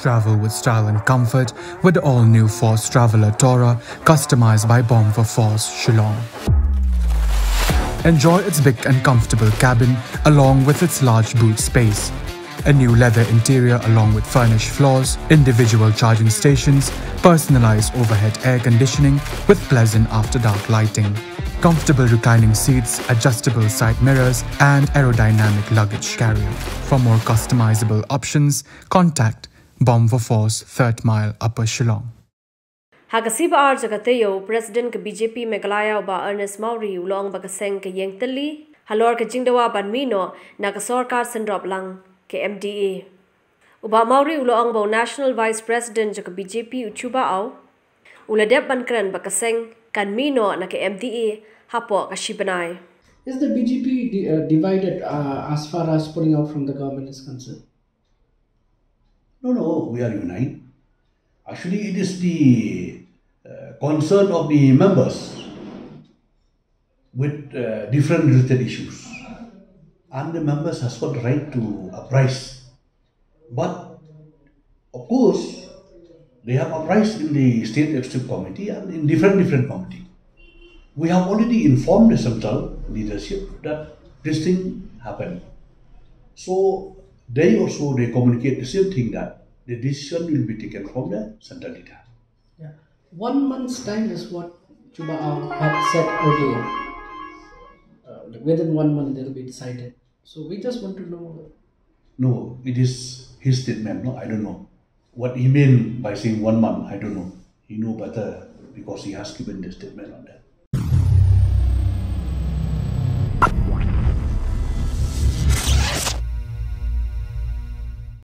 Travel with style and comfort with the all-new Force Traveler Tourer customized by Bomb for Force Shillong. Enjoy its big and comfortable cabin along with its large boot space. A new leather interior along with furnished floors, individual charging stations, personalized overhead air conditioning with pleasant after-dark lighting, comfortable reclining seats, adjustable side mirrors, and aerodynamic luggage carrier. For more customizable options, contact Bomb for Force, Third Mile, Upper Shillong. Hagasiba ar jagate President ke BJP Meghalaya ba Ernest Mauri ulong ba kaseng ke yeng teli halor ke jingdawa ban mino na ka sarkar sendrop lang ke MDA. Uba Mauri ulong ba National Vice President jaka BJP uchuba au uladep ban kran ba kaseng kan mino na ke MDA hapo ka shibanai. Is the BJP uh, divided uh, as far as pulling out from the government is concerned? No, no, we are united. Actually, it is the uh, concern of the members with uh, different related issues. And the members has got right to uprise. But, of course, they have uprised in the State Executive Committee and in different, different committee. We have already informed the central leadership that this thing happened. So, they also, they communicate the same thing that the decision will be taken from the central leader. Yeah. One month's time is what Chuba had said earlier. Uh, within one month, it will be decided. So we just want to know. No, it is his statement. No, I don't know. What he meant by saying one month, I don't know. He know better because he has given the statement on that.